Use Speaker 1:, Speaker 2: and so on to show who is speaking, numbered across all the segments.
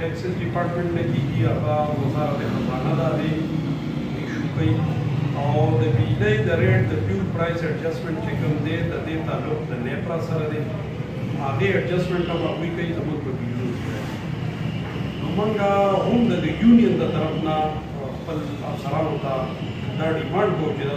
Speaker 1: ټیکسز ډیپارټمنټ نه کیږي هغه وزارت خزانه ده هغه ایشو کوي او د بجلی د ریټ د فیول پرایس ایډجسټمنټ چې کوم دی د دې تعلق د نیپرا سره دی هغه ایډجسټمنټ هم هغوی کوي زموږ په بجلو کې راځي نو موږ هم د یونین د طرف نه خپل افسرانو ته دا ډیمانډ کوو چې دا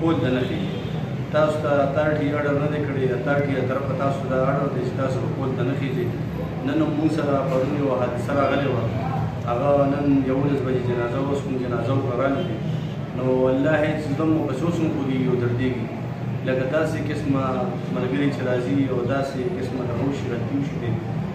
Speaker 2: کود ته نه خېژي. تاسو
Speaker 3: ته اتارټي اډر نه دی کړی، اتارټي له طرفه تاسو ته دا اډر دی چې تاسو به کود ته نه خېژی. نن هم موږ سره پرون یوه حادثه راغلې وه، هغه نن یوولس بجې جنازه وه، اوس موږ جنازه وکړه رالو دي، نو الله هېڅ زړه مو پسې اوس هم خوږېږي او دردېږي. لکه داسې قسمه ملګري چې راځي او داسې قسمه دغه وشي، غلطي وشي، دی